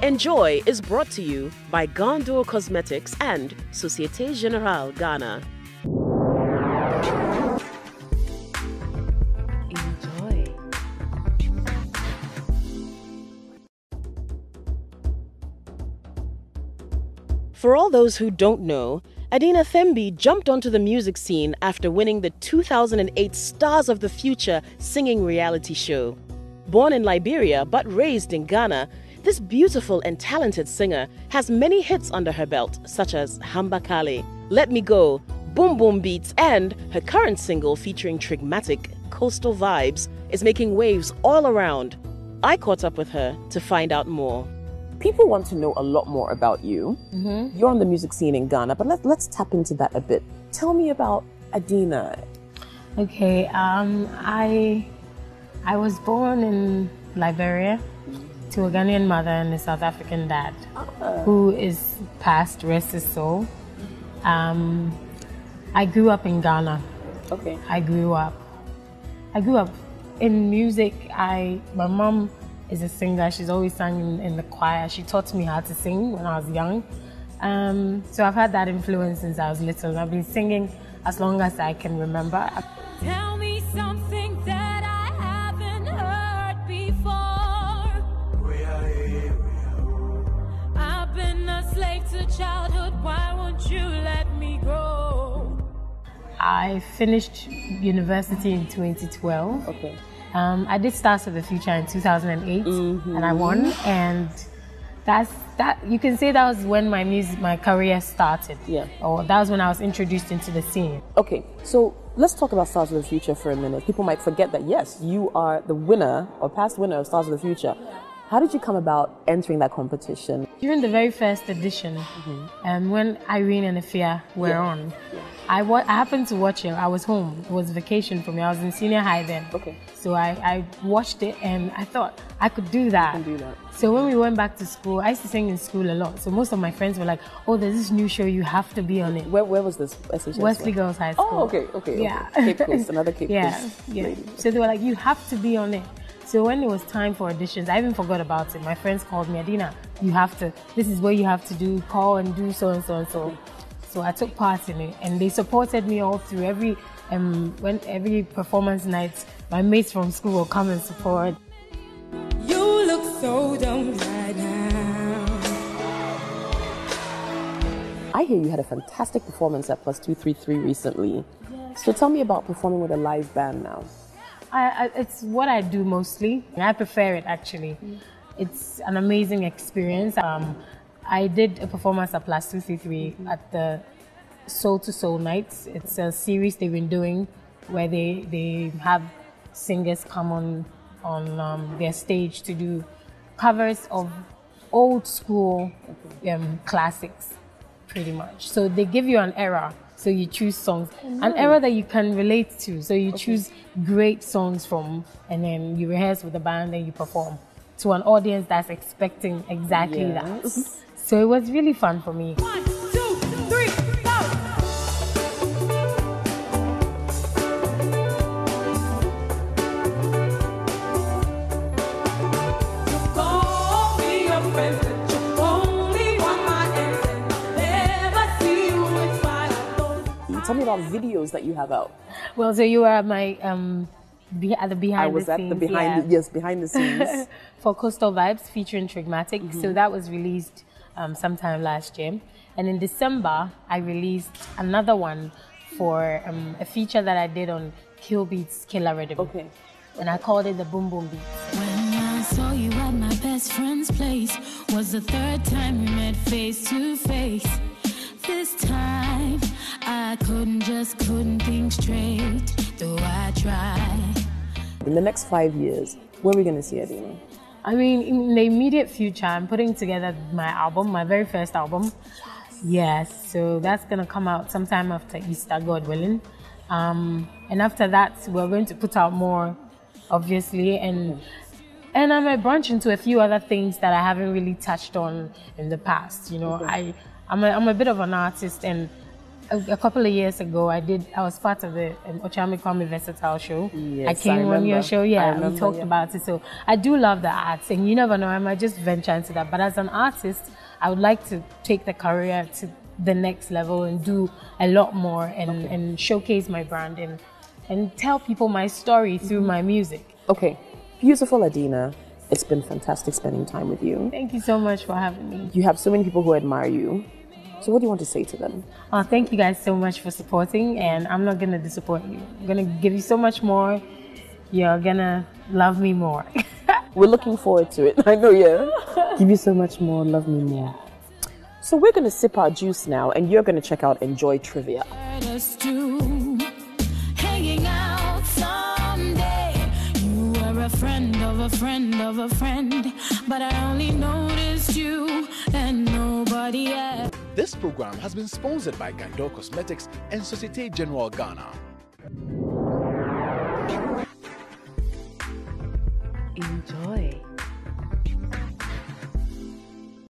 Enjoy is brought to you by Gondor Cosmetics and Societe Generale Ghana. Enjoy. For all those who don't know, Adina Thembi jumped onto the music scene after winning the 2008 Stars of the Future singing reality show. Born in Liberia but raised in Ghana, this beautiful and talented singer has many hits under her belt, such as Hamba Kale, Let Me Go, Boom Boom Beats, and her current single featuring Trigmatic, Coastal Vibes, is making waves all around. I caught up with her to find out more. People want to know a lot more about you. You're on the music scene in Ghana, but let, let's tap into that a bit. Tell me about Adina. Okay, um, I I was born in Liberia to a Ghanaian mother and a South African dad, who is past, rest his soul. Um, I grew up in Ghana. Okay. I grew up. I grew up in music. I my mom is a singer. She's always sang in, in the choir. She taught me how to sing when I was young. Um, so I've had that influence since I was little. I've been singing as long as I can remember. Tell me I finished university in 2012. Okay. Um, I did Stars of the Future in 2008, and I won. And that's that. You can say that was when my music, my career started. Yeah. Or that was when I was introduced into the scene. Okay, so let's talk about Stars of the Future for a minute. People might forget that, yes, you are the winner or past winner of Stars of the Future. How did you come about entering that competition? During the very first edition, um, when Irene and Afia were Yeah. on, I, wa- I happened to watch it. I was home. It was vacation for me. I was in senior high then. Okay. So I, I watched it and I thought I could do that. can do that. So when we went back to school, I used to sing in school a lot. So most of my friends were like, "Oh, there's this new show. You have to be on it." Where, where was this? SHS Wesley? Girls High School. Oh, okay, okay, Yeah. okay. Cape Coast, another Cape yeah, Coast yeah. lady. So they were like, "You have to be on it." So when it was time for auditions, I even forgot about it. My friends called me, Adina, you have to. This is what you have to do. Call and do so and so and so. So I took part in it, and they supported me all through every um when every performance night. My mates from school will come and support. You look so dumb right now. I hear you had a fantastic performance at Plus 233 recently. So tell me about performing with a live band now. I, I, it's what I do mostly. I prefer it actually. It's an amazing experience. Um, I did a performance at Plus 233 at the Soul to Soul Nights. It's a series they've been doing where they, they have singers come on, on um, their stage to do covers of old school um, classics, pretty much. So they give you an era. So you choose songs, oh, an era that you can relate to. So you choose great songs from, and then you rehearse with the band and you perform to an audience that's expecting exactly that. So it was really fun for me. One, Tell me about videos that you have out. Well, so you were at my um, be- at the behind I was the at scenes, the behind, yeah. the, yes, behind the scenes. for Coastal Vibes featuring Trigmatic. Mm-hmm. So that was released um, sometime last year. And in December, I released another one for um, a feature that I did on Kill Beats Killer Rhythm. okay. And I called it the Boom Boom Beats. When I saw you at my best friend's place, was the third time we met face to face. This time, I couldn't just couldn't think straight, though I tried. In the next five years, where are we going to see Adina? I mean, in the immediate future, I'm putting together my album, my very first album. Yes, so that's gonna come out sometime after Easter, God willing. Um, and after that, we're going to put out more, obviously, and and I might branch into a few other things that I haven't really touched on in the past. You know, I I'm a, I'm a bit of an artist, and a, a, couple of years ago, I did. I was part of the um, Okyeame Kwame Versatile show. Yes, I came I on your show. Yeah, remember, we talked yeah. about it. So I do love the arts, and you never know. I might just venture into that. But as an artist, I would like to take the career to the next level and do a lot more and, Okay. and showcase my brand and and tell people my story through my music. Okay, beautiful Adina. It's been fantastic spending time with you. Thank you so much for having me. You have so many people who admire you. So, what do you want to say to them? Uh, thank you guys so much for supporting, and I'm not gonna disappoint you. I'm gonna give you so much more. You're gonna love me more. We're looking forward to it. I know, yeah. Give you so much more, love me more. So, we're going to sip our juice now, and you're going to check out Enjoy Trivia. hurt us too. Hanging out someday. You were a friend of a friend of a friend, but I only noticed you and nobody else. This program has been sponsored by Gandor Cosmetics and Societe Generale Ghana. Enjoy.